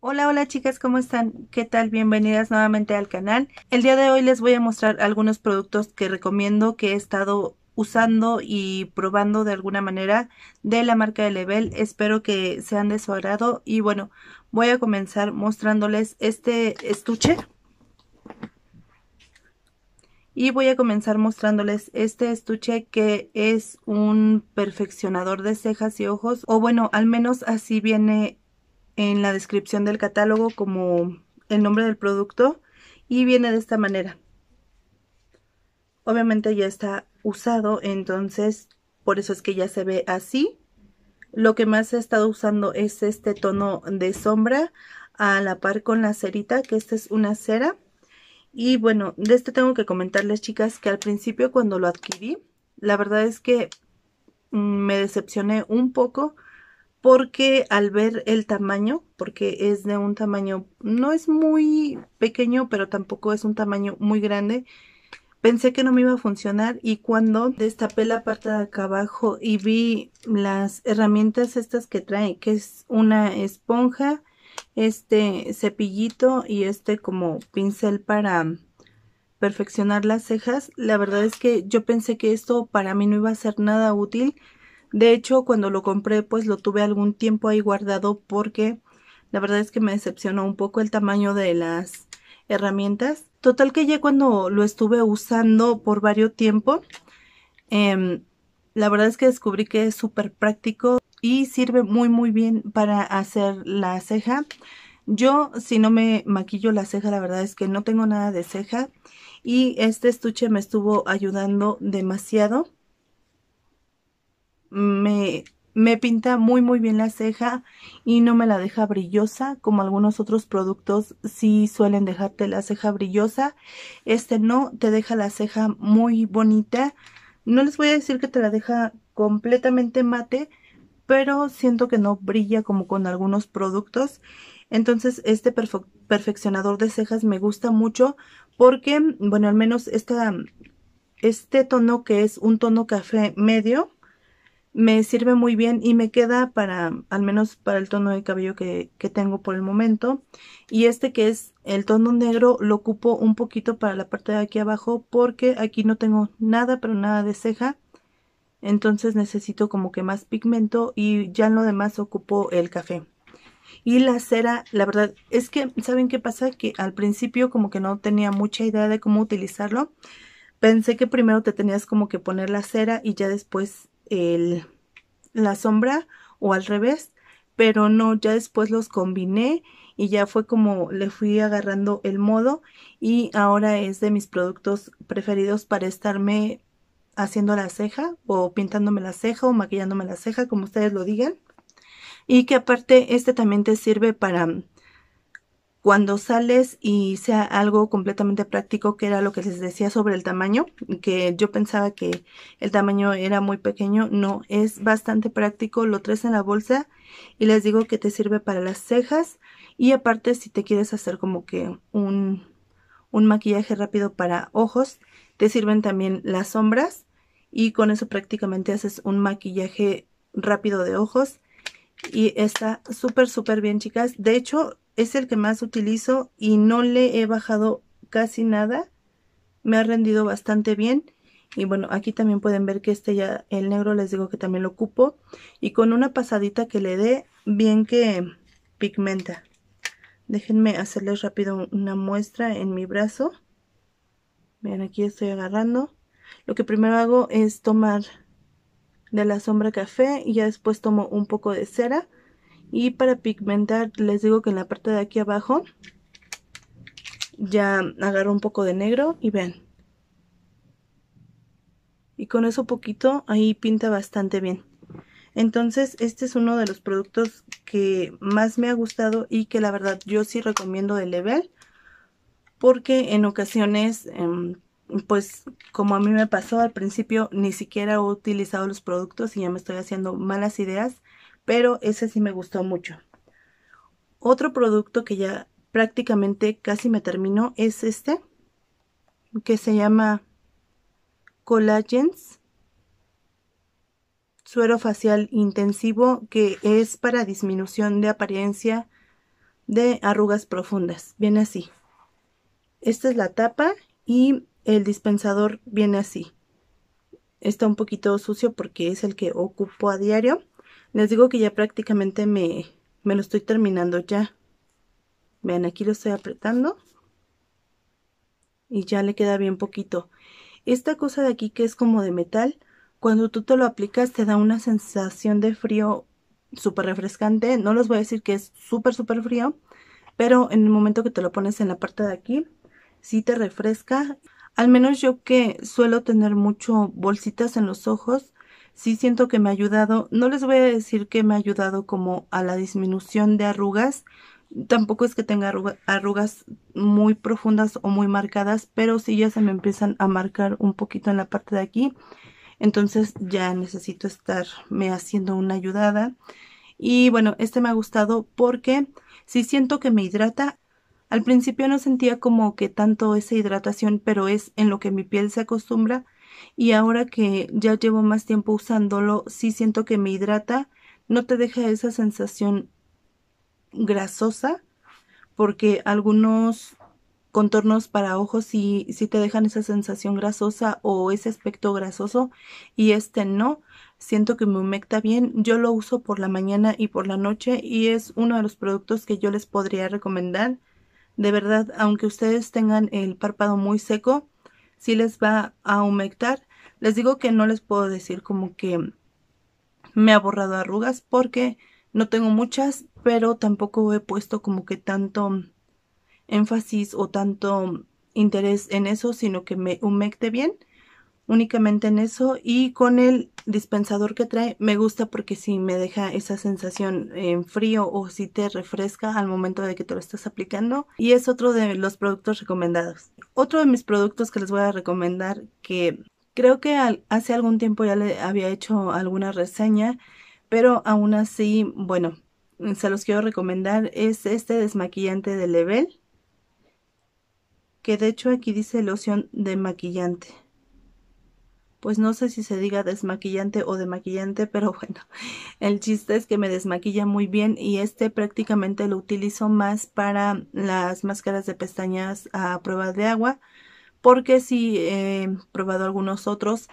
Hola, hola chicas, ¿cómo están? ¿Qué tal? Bienvenidas nuevamente al canal. El día de hoy les voy a mostrar algunos productos que recomiendo que he estado usando y probando de alguna manera de la marca de Level. Espero que sean de su agrado y bueno, voy a comenzar mostrándoles este estuche. Y voy a comenzar mostrándoles este estuche que es un perfeccionador de cejas y ojos. O bueno, al menos así viene en la descripción del catálogo como el nombre del producto y viene de esta manera. Obviamente ya está usado, entonces por eso es que ya se ve así. Lo que más he estado usando es este tono de sombra a la par con la cerita, que esta es una cera. Y bueno, de este tengo que comentarles chicas que al principio cuando lo adquirí, la verdad es que mm, me decepcioné un poco porque al ver el tamaño, porque es de un tamaño, no es muy pequeño, pero tampoco es un tamaño muy grande, pensé que no me iba a funcionar y cuando destapé la parte de acá abajo y vi las herramientas estas que trae, que es una esponja, este cepillito y este como pincel para perfeccionar las cejas, la verdad es que yo pensé que esto para mí no iba a ser nada útil, de hecho, cuando lo compré, pues lo tuve algún tiempo ahí guardado porque la verdad es que me decepcionó un poco el tamaño de las herramientas. Total que ya cuando lo estuve usando por varios tiempo, em, la verdad es que descubrí que es súper práctico y sirve muy muy bien para hacer la ceja. Yo si no me maquillo la ceja, la verdad es que no tengo nada de ceja y este estuche me estuvo ayudando demasiado me, me pinta muy muy bien la ceja y no me la deja brillosa como algunos otros productos sí suelen dejarte la ceja brillosa. Este no, te deja la ceja muy bonita. No les voy a decir que te la deja completamente mate, pero siento que no brilla como con algunos productos. Entonces este perfeccionador de cejas me gusta mucho porque, bueno, al menos este tono que es un tono café medio, me sirve muy bien y me queda para, al menos para el tono de cabello que, tengo por el momento. Y este que es el tono negro lo ocupo un poquito para la parte de aquí abajo porque aquí no tengo nada, pero nada de ceja. Entonces necesito como que más pigmento y ya en lo demás ocupo el café. Y la cera, la verdad es que, ¿saben qué pasa? Que al principio como que no tenía mucha idea de cómo utilizarlo. Pensé que primero te tenías como que poner la cera y ya después el, la sombra o al revés, pero no, ya después los combiné y ya fue como le fui agarrando el modo y ahora es de mis productos preferidos para estarme haciendo la ceja o pintándome la ceja o maquillándome la ceja, como ustedes lo digan. Y que aparte este también te sirve para cuando sales y sea algo completamente práctico, que era lo que les decía sobre el tamaño, que yo pensaba que el tamaño era muy pequeño, no, es bastante práctico, lo traes en la bolsa y les digo que te sirve para las cejas y aparte si te quieres hacer como que un, un maquillaje rápido para ojos, te sirven también las sombras y con eso prácticamente haces un maquillaje rápido de ojos y está súper súper bien chicas, de hecho es el que más utilizo y no le he bajado casi nada. Me ha rendido bastante bien. Y bueno, aquí también pueden ver que este ya, el negro les digo que también lo ocupo. Y con una pasadita que le dé, bien que pigmenta. Déjenme hacerles rápido una muestra en mi brazo. Vean, aquí estoy agarrando. Lo que primero hago es tomar de la sombra café y ya después tomo un poco de cera y para pigmentar les digo que en la parte de aquí abajo ya agarro un poco de negro y ven. Y con eso poquito ahí pinta bastante bien. Entonces este es uno de los productos que más me ha gustado y que la verdad yo sí recomiendo de Level. Porque en ocasiones, em, pues como a mí me pasó al principio, ni siquiera he utilizado los productos y ya me estoy haciendo malas ideas pero ese sí me gustó mucho. Otro producto que ya prácticamente casi me terminó es este, que se llama Collagens suero facial intensivo que es para disminución de apariencia de arrugas profundas. Viene así. Esta es la tapa y el dispensador viene así. Está un poquito sucio porque es el que ocupo a diario. Les digo que ya prácticamente me, me lo estoy terminando ya. Vean, aquí lo estoy apretando. Y ya le queda bien poquito. Esta cosa de aquí que es como de metal, cuando tú te lo aplicas te da una sensación de frío súper refrescante. No les voy a decir que es súper, súper frío, pero en el momento que te lo pones en la parte de aquí, sí te refresca. Al menos yo que suelo tener mucho bolsitas en los ojos, sí siento que me ha ayudado. No les voy a decir que me ha ayudado como a la disminución de arrugas. Tampoco es que tenga arrugas muy profundas o muy marcadas, pero sí ya se me empiezan a marcar un poquito en la parte de aquí. Entonces ya necesito estarme haciendo una ayudada. Y bueno, este me ha gustado porque sí siento que me hidrata. Al principio no sentía como que tanto esa hidratación, pero es en lo que mi piel se acostumbra. Y ahora que ya llevo más tiempo usándolo, sí siento que me hidrata. No te deja esa sensación grasosa, porque algunos contornos para ojos si, si te dejan esa sensación grasosa o ese aspecto grasoso y este no. Siento que me humecta bien. Yo lo uso por la mañana y por la noche y es uno de los productos que yo les podría recomendar. De verdad, aunque ustedes tengan el párpado muy seco, si les va a humectar. Les digo que no les puedo decir como que me ha borrado arrugas porque no tengo muchas, pero tampoco he puesto como que tanto énfasis o tanto interés en eso, sino que me humecte bien únicamente en eso y con el dispensador que trae me gusta porque si me deja esa sensación en frío o si te refresca al momento de que te lo estás aplicando y es otro de los productos recomendados. Otro de mis productos que les voy a recomendar que creo que hace algún tiempo ya le había hecho alguna reseña pero aún así bueno se los quiero recomendar es este desmaquillante de Level que de hecho aquí dice loción de maquillante. Pues no sé si se diga desmaquillante o de maquillante, pero bueno, el chiste es que me desmaquilla muy bien y este prácticamente lo utilizo más para las máscaras de pestañas a prueba de agua, porque sí he probado algunos otros,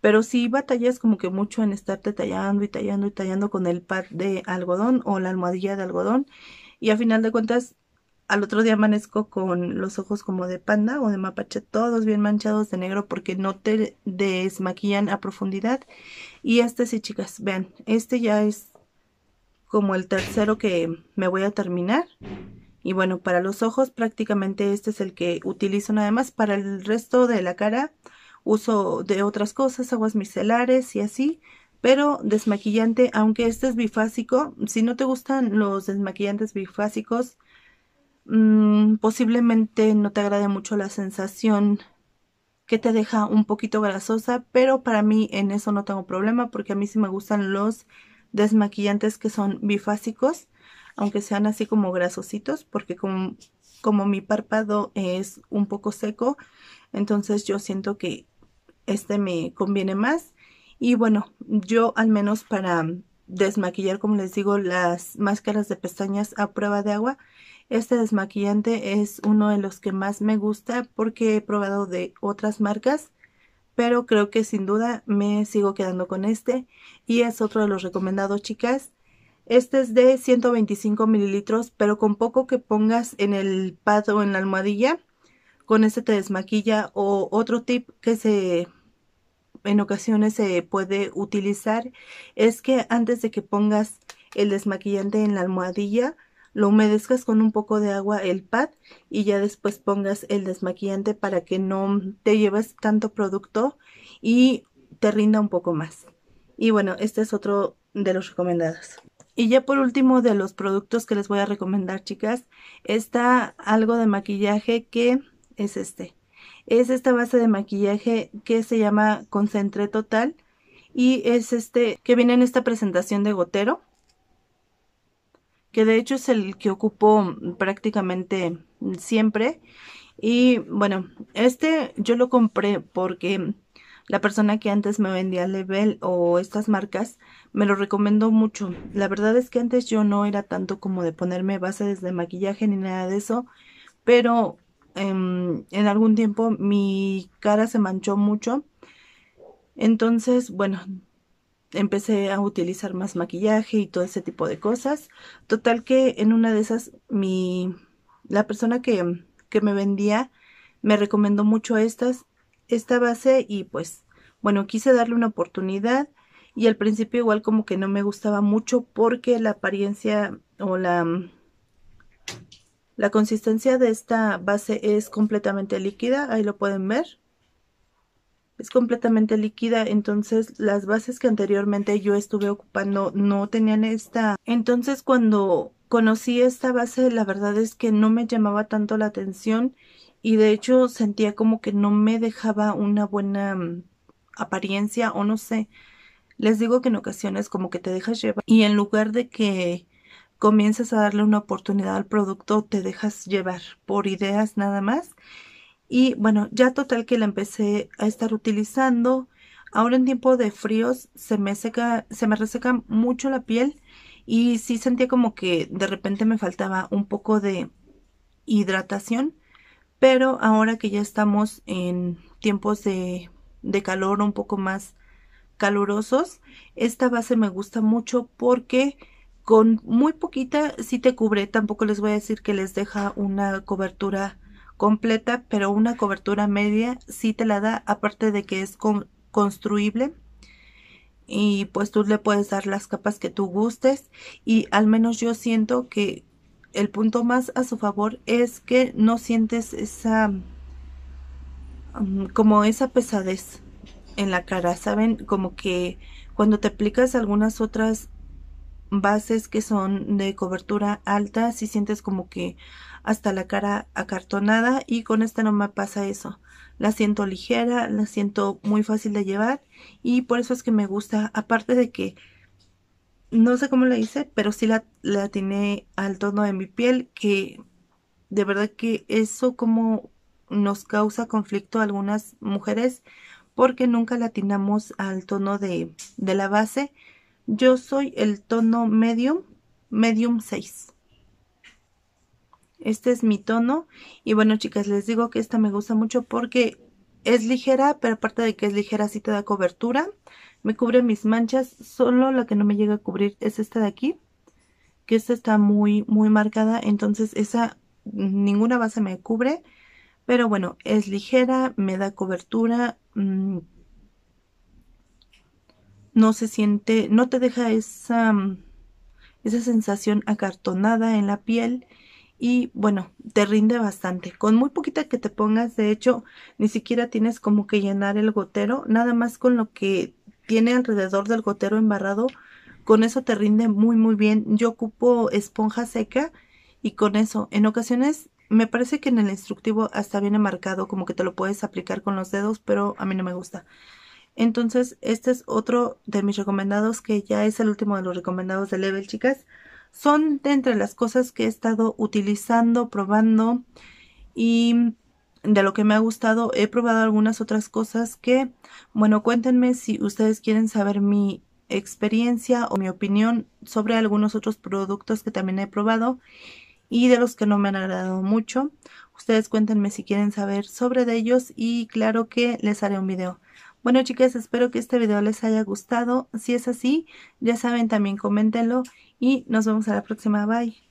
pero si batallas como que mucho en estarte tallando y tallando y tallando con el pad de algodón o la almohadilla de algodón y a final de cuentas al otro día amanezco con los ojos como de panda o de mapache, todos bien manchados de negro porque no te desmaquillan a profundidad. Y este sí, chicas, vean, este ya es como el tercero que me voy a terminar. Y bueno, para los ojos prácticamente este es el que utilizo nada más. Para el resto de la cara uso de otras cosas, aguas micelares y así. Pero desmaquillante, aunque este es bifásico, si no te gustan los desmaquillantes bifásicos, Mm, posiblemente no te agrade mucho la sensación que te deja un poquito grasosa, pero para mí en eso no tengo problema porque a mí sí me gustan los desmaquillantes que son bifásicos, aunque sean así como grasositos, porque como, como mi párpado es un poco seco, entonces yo siento que este me conviene más. Y bueno, yo al menos para desmaquillar, como les digo, las máscaras de pestañas a prueba de agua, este desmaquillante es uno de los que más me gusta porque he probado de otras marcas, pero creo que sin duda me sigo quedando con este y es otro de los recomendados, chicas. Este es de 125 mililitros, pero con poco que pongas en el pad o en la almohadilla, con este te desmaquilla. O otro tip que se en ocasiones se puede utilizar es que antes de que pongas el desmaquillante en la almohadilla, lo humedezcas con un poco de agua el pad y ya después pongas el desmaquillante para que no te lleves tanto producto y te rinda un poco más. Y bueno, este es otro de los recomendados. Y ya por último de los productos que les voy a recomendar, chicas, está algo de maquillaje que es este. Es esta base de maquillaje que se llama Concentré Total y es este que viene en esta presentación de gotero que de hecho es el que ocupo prácticamente siempre. Y bueno, este yo lo compré porque la persona que antes me vendía Level o estas marcas me lo recomendó mucho. La verdad es que antes yo no era tanto como de ponerme bases de maquillaje ni nada de eso, pero em, en algún tiempo mi cara se manchó mucho. Entonces, bueno, empecé a utilizar más maquillaje y todo ese tipo de cosas. Total que en una de esas mi la persona que, que me vendía me recomendó mucho estas esta base y pues bueno, quise darle una oportunidad y al principio igual como que no me gustaba mucho porque la apariencia o la, la consistencia de esta base es completamente líquida, ahí lo pueden ver. Es completamente líquida, entonces las bases que anteriormente yo estuve ocupando no tenían esta. Entonces cuando conocí esta base, la verdad es que no me llamaba tanto la atención y de hecho sentía como que no me dejaba una buena mm, apariencia o no sé. Les digo que en ocasiones como que te dejas llevar y en lugar de que comiences a darle una oportunidad al producto, te dejas llevar por ideas nada más. Y bueno, ya total que la empecé a estar utilizando. Ahora en tiempo de fríos se me seca, se me reseca mucho la piel y sí sentía como que de repente me faltaba un poco de hidratación pero ahora que ya estamos en tiempos de, de calor un poco más calurosos, esta base me gusta mucho porque con muy poquita sí te cubre, tampoco les voy a decir que les deja una cobertura completa, pero una cobertura media sí te la da, aparte de que es construible y pues tú le puedes dar las capas que tú gustes y al menos yo siento que el punto más a su favor es que no sientes esa mm, como esa pesadez en la cara, ¿saben? Como que cuando te aplicas algunas otras bases que son de cobertura alta, si sientes como que hasta la cara acartonada y con esta no me pasa eso. La siento ligera, la siento muy fácil de llevar y por eso es que me gusta, aparte de que no sé cómo la hice, pero sí la, la tiene al tono de mi piel, que de verdad que eso como nos causa conflicto a algunas mujeres, porque nunca la atinamos al tono de, de la base. Yo soy el tono medium, medium 6. Este es mi tono. Y bueno, chicas, les digo que esta me gusta mucho porque es ligera, pero aparte de que es ligera, sí te da cobertura. Me cubre mis manchas, solo la que no me llega a cubrir es esta de aquí, que esta está muy, muy marcada, entonces esa ninguna base me cubre, pero bueno, es ligera, me da cobertura, mm, no se siente, no te deja esa, esa sensación acartonada en la piel y bueno, te rinde bastante. Con muy poquita que te pongas, de hecho, ni siquiera tienes como que llenar el gotero, nada más con lo que tiene alrededor del gotero embarrado, con eso te rinde muy muy bien. Yo ocupo esponja seca y con eso, en ocasiones me parece que en el instructivo hasta viene marcado como que te lo puedes aplicar con los dedos, pero a mí no me gusta. Entonces, este es otro de mis recomendados, que ya es el último de los recomendados de Level, chicas. Son de entre las cosas que he estado utilizando, probando y de lo que me ha gustado. He probado algunas otras cosas que, bueno, cuéntenme si ustedes quieren saber mi experiencia o mi opinión sobre algunos otros productos que también he probado y de los que no me han agradado mucho. Ustedes cuéntenme si quieren saber sobre ellos y claro que les haré un video. Bueno chicas, espero que este video les haya gustado. Si es así, ya saben, también coméntenlo y nos vemos a la próxima. Bye.